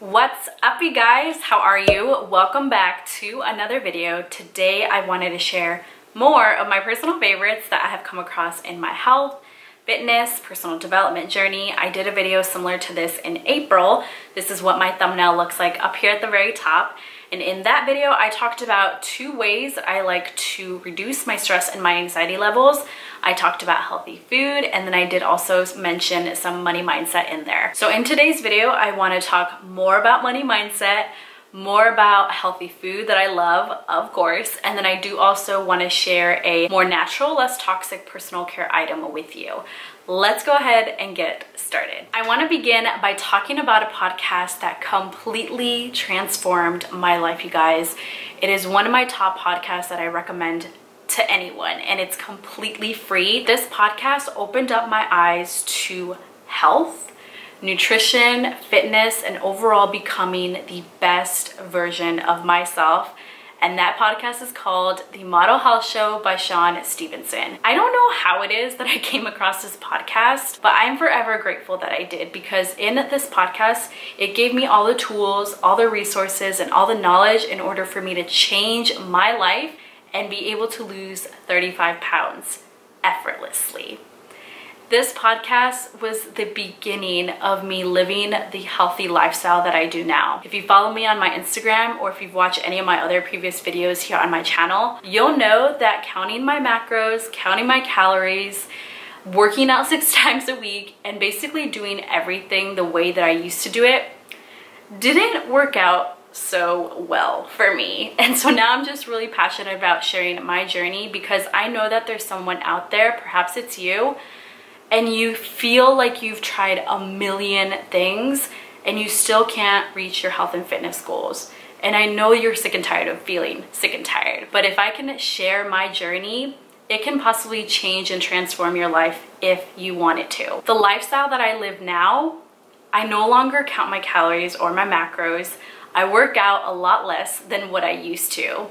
What's up you guys? How are you? Welcome back to another video. Today I wanted to share more of my personal favorites that I have come across in my health, fitness, personal development journey. I did a video similar to this in April. This is what my thumbnail looks like up here at the very top. And in that video, I talked about two ways I like to reduce my stress and my anxiety levels. I talked about healthy food and then I did also mention some money mindset in there. So in today's video, I wanna talk more about money mindset, more about healthy food that I love, of course, and then I do also want to share a more natural, less toxic personal care item with you. Let's go ahead and get started. I want to begin by talking about a podcast that completely transformed my life, you guys. It is one of my top podcasts that I recommend to anyone and it's completely free. This podcast opened up my eyes to health, nutrition, fitness, and overall becoming the best version of myself. And that podcast is called The Model Health Show by Shawn Stevenson. I don't know how it is that I came across this podcast, but I'm forever grateful that I did because in this podcast, it gave me all the tools, all the resources, and all the knowledge in order for me to change my life and be able to lose 35 pounds effortlessly. This podcast was the beginning of me living the healthy lifestyle that I do now. If you follow me on my Instagram or if you've watched any of my other previous videos here on my channel, you'll know that counting my macros, counting my calories, working out six times a week, and basically doing everything the way that I used to do it didn't work out so well for me. And so now I'm just really passionate about sharing my journey because I know that there's someone out there, perhaps it's you, and you feel like you've tried a million things and you still can't reach your health and fitness goals. And I know you're sick and tired of feeling sick and tired, but if I can share my journey, it can possibly change and transform your life if you want it to. The lifestyle that I live now, I no longer count my calories or my macros. I work out a lot less than what I used to.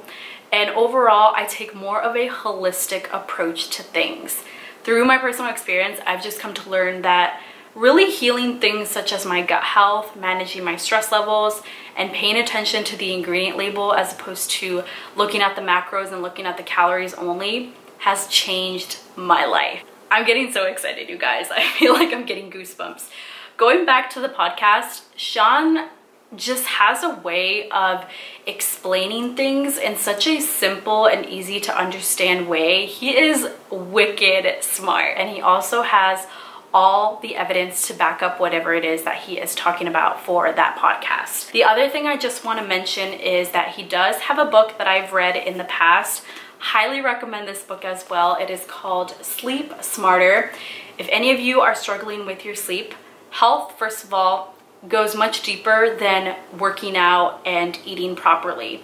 And overall, I take more of a holistic approach to things through my personal experience, I've just come to learn that really healing things such as my gut health, managing my stress levels, and paying attention to the ingredient label as opposed to looking at the macros and looking at the calories only has changed my life. I'm getting so excited, you guys. I feel like I'm getting goosebumps. Going back to the podcast, Shawn just has a way of explaining things in such a simple and easy to understand way. He is wicked smart and he also has all the evidence to back up whatever it is that he is talking about for that podcast. The other thing I just want to mention is that he does have a book that I've read in the past. Highly recommend this book as well. It is called Sleep Smarter. If any of you are struggling with your sleep, health, first of all, goes much deeper than working out and eating properly.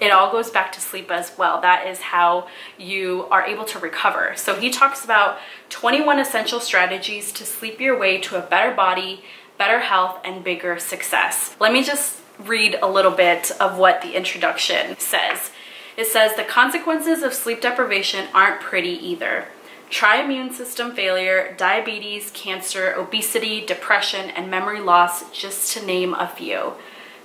It all goes back to sleep as well. That is how you are able to recover. So he talks about 21 essential strategies to sleep your way to a better body, better health, and bigger success. Let me just read a little bit of what the introduction says. It says, the consequences of sleep deprivation aren't pretty either. Try immune system failure, diabetes, cancer, obesity, depression, and memory loss, just to name a few.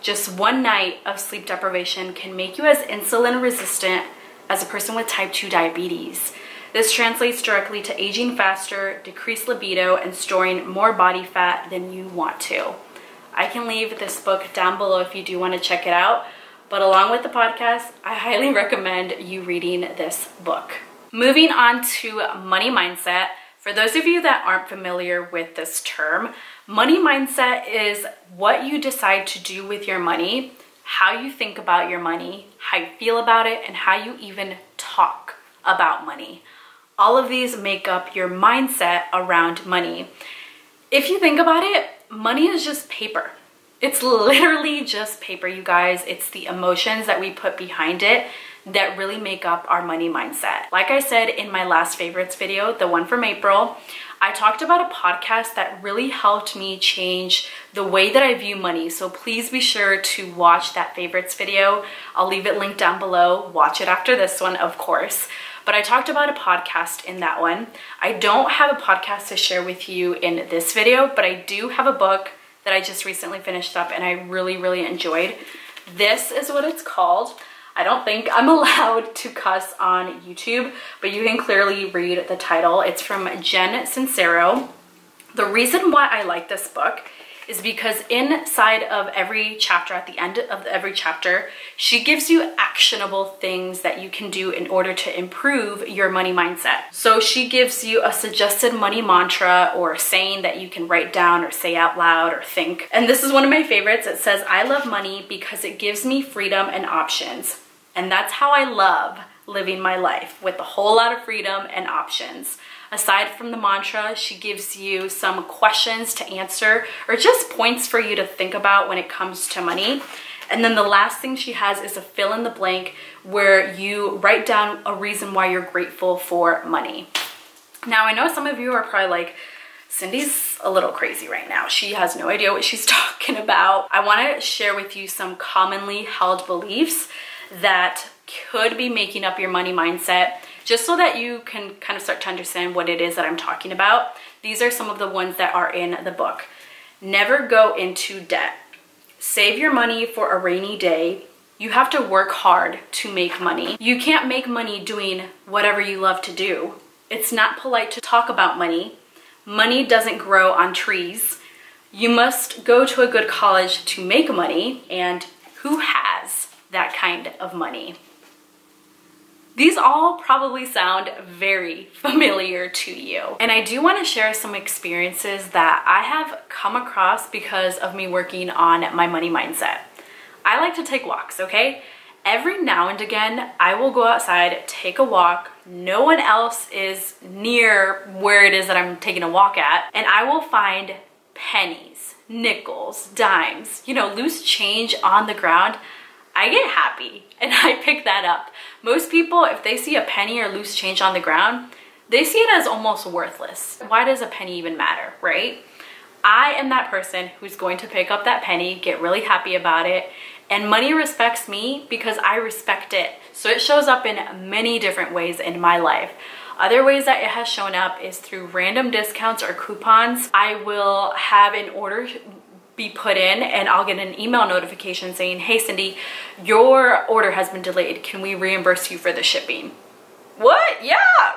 Just one night of sleep deprivation can make you as insulin resistant as a person with type 2 diabetes. This translates directly to aging faster, decreased libido, and storing more body fat than you want to. I can leave this book down below if you do want to check it out. But along with the podcast, I highly recommend you reading this book. Moving on to money mindset. For those of you that aren't familiar with this term, money mindset is what you decide to do with your money, how you think about your money, how you feel about it, and how you even talk about money. All of these make up your mindset around money. If you think about it, money is just paper. It's literally just paper, you guys. It's the emotions that we put behind it that really make up our money mindset. Like I said in my last favorites video, the one from April, I talked about a podcast that really helped me change the way that I view money. So please be sure to watch that favorites video. I'll leave it linked down below. Watch it after this one, of course. But I talked about a podcast in that one. I don't have a podcast to share with you in this video, but I do have a book that I just recently finished up and I really, really enjoyed. This is what it's called. I don't think I'm allowed to cuss on YouTube, but you can clearly read the title. It's from Jen Sincero. The reason why I like this book is because inside of every chapter, at the end of every chapter, she gives you actionable things that you can do in order to improve your money mindset. So she gives you a suggested money mantra or saying that you can write down or say out loud or think. And this is one of my favorites. It says, I love money because it gives me freedom and options. And that's how I love living my life with a whole lot of freedom and options. Aside from the mantra, she gives you some questions to answer or just points for you to think about when it comes to money. And then the last thing she has is a fill in the blank where you write down a reason why you're grateful for money. Now, I know some of you are probably like, Cindy's a little crazy right now. She has no idea what she's talking about. I want to share with you some commonly held beliefs that could be making up your money mindset just so that you can kind of start to understand what it is that I'm talking about. These are some of the ones that are in the book. Never go into debt. Save your money for a rainy day. You have to work hard to make money. You can't make money doing whatever you love to do. It's not polite to talk about money. Money doesn't grow on trees. You must go to a good college to make money, and who has that kind of money? These all probably sound very familiar to you. And I do want to share some experiences that I have come across because of me working on my money mindset. I like to take walks, okay? Every now and again, I will go outside, take a walk. No one else is near where it is that I'm taking a walk at. And I will find pennies, nickels, dimes, you know, loose change on the ground. I get happy and I pick that up. Most people, if they see a penny or loose change on the ground, they see it as almost worthless. Why does a penny even matter, right? I am that person who's going to pick up that penny, get really happy about it, and money respects me because I respect it. So it shows up in many different ways in my life. Other ways that it has shown up is through random discounts or coupons. I will have an order be put in and I'll get an email notification saying, hey Cindy, your order has been delayed. Can we reimburse you for the shipping? What? Yeah,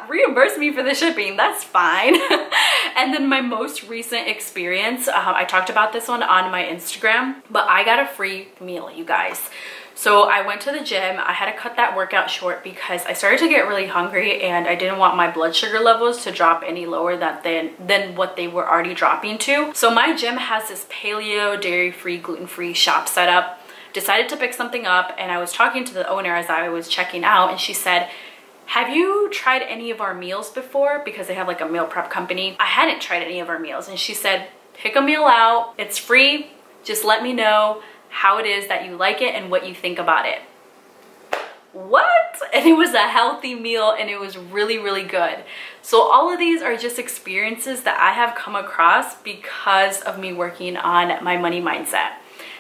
reimburse me for the shipping. That's fine. and then my most recent experience, uh, I talked about this one on my Instagram, but I got a free meal, you guys. So I went to the gym. I had to cut that workout short because I started to get really hungry and I didn't want my blood sugar levels to drop any lower than, than, than what they were already dropping to. So my gym has this paleo, dairy-free, gluten-free shop set up. Decided to pick something up and I was talking to the owner as I was checking out and she said, have you tried any of our meals before? Because they have like a meal prep company. I hadn't tried any of our meals and she said, pick a meal out. It's free. Just let me know how it is that you like it and what you think about it. What? And it was a healthy meal and it was really, really good. So all of these are just experiences that I have come across because of me working on my money mindset.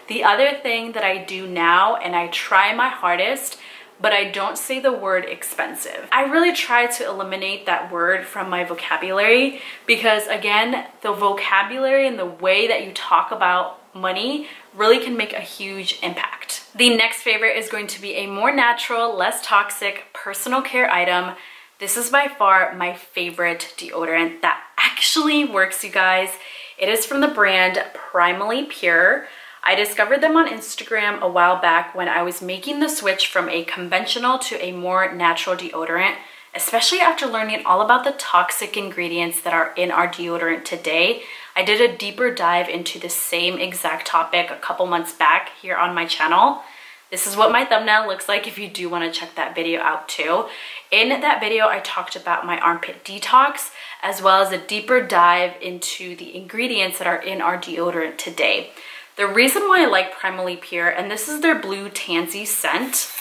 The other thing that I do now, and I try my hardest, but I don't say the word expensive. I really try to eliminate that word from my vocabulary because again, the vocabulary and the way that you talk about money really can make a huge impact. The next favorite is going to be a more natural, less toxic personal care item. This is by far my favorite deodorant that actually works, you guys. It is from the brand Primally Pure. I discovered them on Instagram a while back when I was making the switch from a conventional to a more natural deodorant, especially after learning all about the toxic ingredients that are in our deodorant today. I did a deeper dive into the same exact topic a couple months back here on my channel. This is what my thumbnail looks like if you do want to check that video out too. In that video, I talked about my armpit detox as well as a deeper dive into the ingredients that are in our deodorant today. The reason why I like Primally Pure, and this is their blue tansy scent.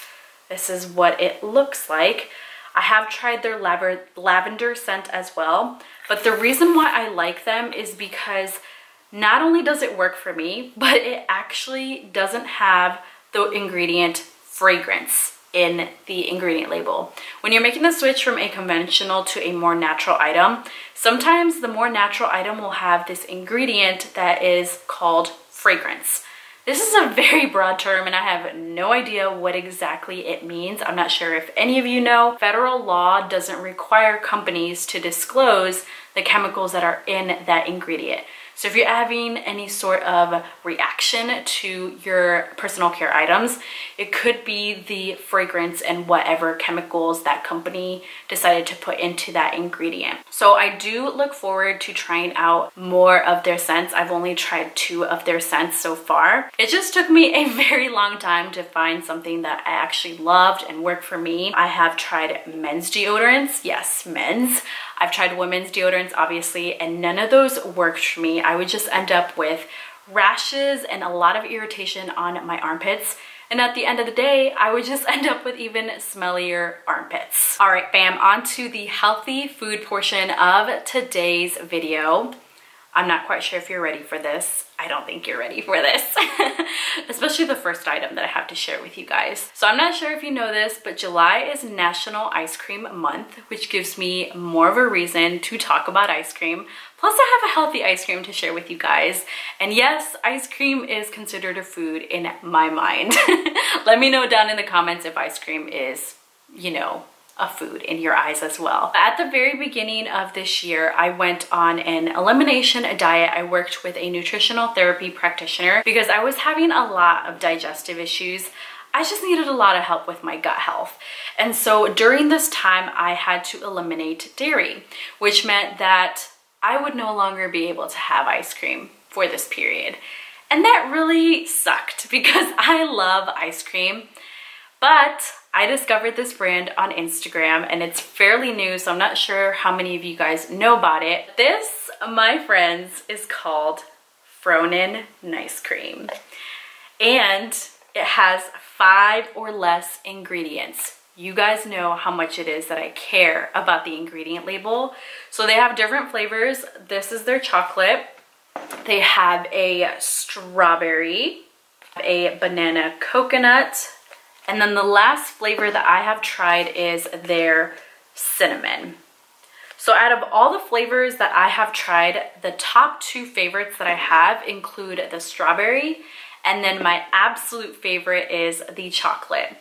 This is what it looks like. I have tried their lavender scent as well, but the reason why I like them is because not only does it work for me, but it actually doesn't have the ingredient fragrance in the ingredient label. When you're making the switch from a conventional to a more natural item, sometimes the more natural item will have this ingredient that is called fragrance. This is a very broad term and I have no idea what exactly it means. I'm not sure if any of you know. Federal law doesn't require companies to disclose the chemicals that are in that ingredient. So if you're having any sort of reaction to your personal care items, it could be the fragrance and whatever chemicals that company decided to put into that ingredient. So I do look forward to trying out more of their scents. I've only tried two of their scents so far. It just took me a very long time to find something that I actually loved and worked for me. I have tried men's deodorants. Yes, men's. I've tried women's deodorants, obviously, and none of those worked for me. I would just end up with rashes and a lot of irritation on my armpits. And at the end of the day, I would just end up with even smellier armpits. All right, fam, on to the healthy food portion of today's video. I'm not quite sure if you're ready for this. I don't think you're ready for this, especially the first item that I have to share with you guys. So I'm not sure if you know this, but July is National Ice Cream Month, which gives me more of a reason to talk about ice cream. Plus I have a healthy ice cream to share with you guys. And yes, ice cream is considered a food in my mind. Let me know down in the comments if ice cream is, you know, a food in your eyes as well. At the very beginning of this year, I went on an elimination diet. I worked with a nutritional therapy practitioner because I was having a lot of digestive issues. I just needed a lot of help with my gut health. And so during this time, I had to eliminate dairy, which meant that I would no longer be able to have ice cream for this period. And that really sucked because I love ice cream, but I discovered this brand on Instagram and it's fairly new, so I'm not sure how many of you guys know about it. This, my friends, is called Fronen Nice Cream. And it has five or less ingredients. You guys know how much it is that I care about the ingredient label. So they have different flavors. This is their chocolate. They have a strawberry, a banana coconut, and then the last flavor that I have tried is their cinnamon. So out of all the flavors that I have tried, the top two favorites that I have include the strawberry and then my absolute favorite is the chocolate.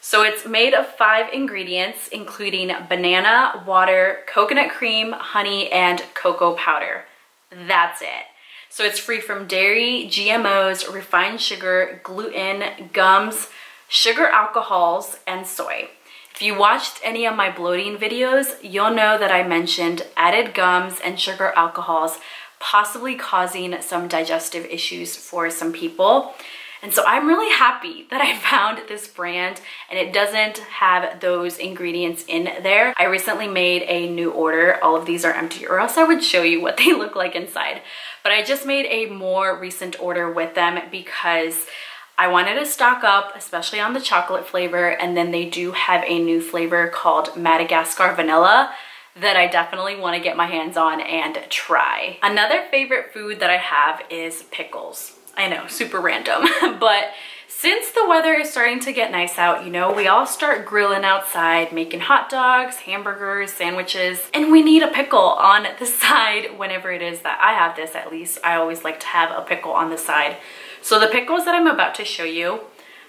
So it's made of five ingredients, including banana, water, coconut cream, honey, and cocoa powder. That's it. So it's free from dairy, GMOs, refined sugar, gluten, gums, sugar alcohols, and soy. If you watched any of my bloating videos, you'll know that I mentioned added gums and sugar alcohols possibly causing some digestive issues for some people. And so I'm really happy that I found this brand and it doesn't have those ingredients in there. I recently made a new order. All of these are empty or else I would show you what they look like inside. But I just made a more recent order with them because I wanted to stock up, especially on the chocolate flavor, and then they do have a new flavor called Madagascar Vanilla that I definitely want to get my hands on and try. Another favorite food that I have is pickles. I know, super random, but since the weather is starting to get nice out, you know, we all start grilling outside, making hot dogs, hamburgers, sandwiches, and we need a pickle on the side whenever it is that I have this at least. I always like to have a pickle on the side. So the pickles that I'm about to show you,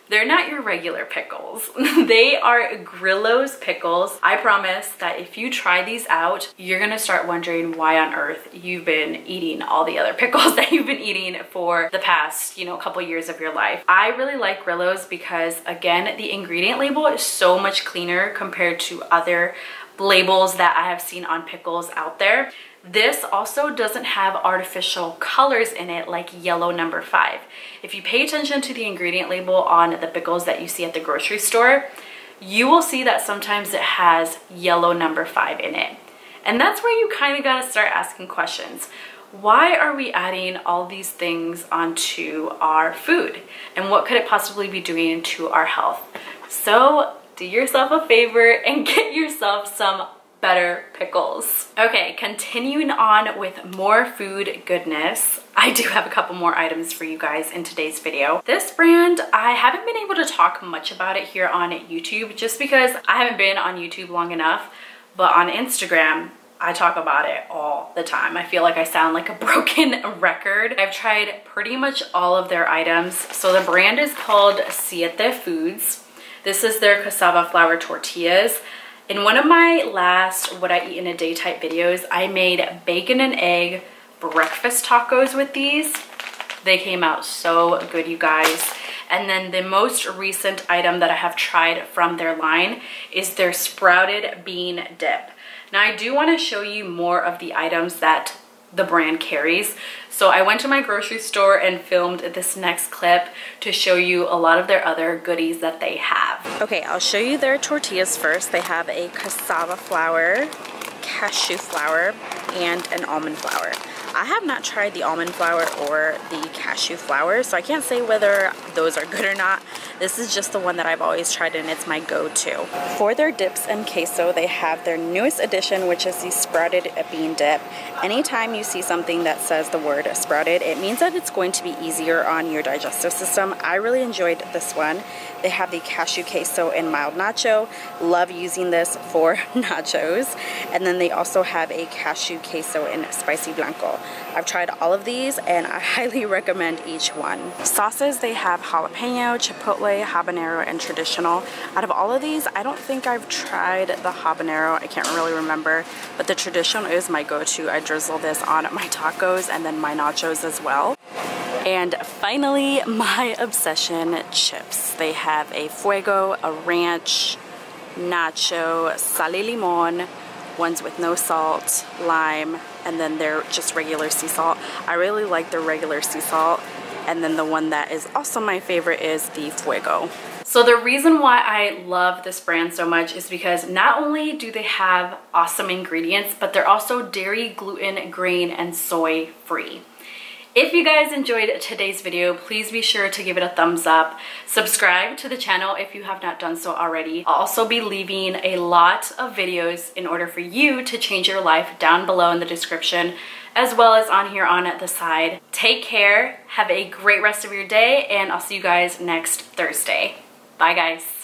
they're not your regular pickles. they are Grillo's pickles. I promise that if you try these out, you're gonna start wondering why on earth you've been eating all the other pickles that you've been eating for the past, you know, couple years of your life. I really like Grillo's because again, the ingredient label is so much cleaner compared to other labels that I have seen on pickles out there. This also doesn't have artificial colors in it like yellow number five. If you pay attention to the ingredient label on the pickles that you see at the grocery store, you will see that sometimes it has yellow number five in it. And that's where you kind of got to start asking questions. Why are we adding all these things onto our food? And what could it possibly be doing to our health? So do yourself a favor and get yourself some better pickles. Okay, continuing on with more food goodness. I do have a couple more items for you guys in today's video. This brand, I haven't been able to talk much about it here on YouTube just because I haven't been on YouTube long enough, but on Instagram, I talk about it all the time. I feel like I sound like a broken record. I've tried pretty much all of their items. So the brand is called Siete Foods. This is their cassava flour tortillas. In one of my last what I eat in a day type videos, I made bacon and egg breakfast tacos with these. They came out so good, you guys. And then the most recent item that I have tried from their line is their sprouted bean dip. Now I do want to show you more of the items that the brand carries. So I went to my grocery store and filmed this next clip to show you a lot of their other goodies that they have. Okay, I'll show you their tortillas first. They have a cassava flour, cashew flour, and an almond flour. I have not tried the almond flour or the cashew flour, so I can't say whether those are good or not. This is just the one that I've always tried and it's my go-to. For their dips and queso, they have their newest addition, which is the sprouted bean dip. Anytime you see something that says the word sprouted, it means that it's going to be easier on your digestive system. I really enjoyed this one. They have the cashew queso and mild nacho. Love using this for nachos. And then they also have a cashew queso and spicy blanco. I've tried all of these and I highly recommend each one. Sauces, they have jalapeno, chipotle, habanero, and traditional. Out of all of these, I don't think I've tried the habanero. I can't really remember, but the traditional is my go-to. I drizzle this on my tacos and then my nachos as well. And finally, my obsession chips. They have a fuego, a ranch, nacho, sal y limon, ones with no salt, lime, and then they're just regular sea salt. I really like the regular sea salt. And then the one that is also my favorite is the fuego. So the reason why I love this brand so much is because not only do they have awesome ingredients, but they're also dairy, gluten, grain, and soy free. If you guys enjoyed today's video, please be sure to give it a thumbs up. Subscribe to the channel if you have not done so already. I'll also be leaving a lot of videos in order for you to change your life down below in the description as well as on here on the side. Take care, have a great rest of your day, and I'll see you guys next Thursday. Bye guys.